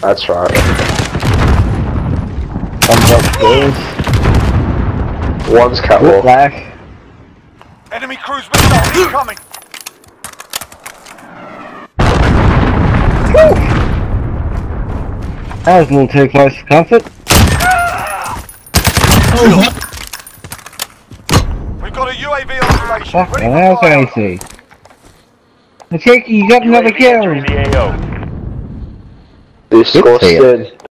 That's right. One's upstairs. One's catwalk. Whiplash. Enemy cruise missile incoming. That was a little too close for comfort. We've got a UAV on station. Fuck, Ready and for how's. AC? Cheeky, you got another kill. Disgusting.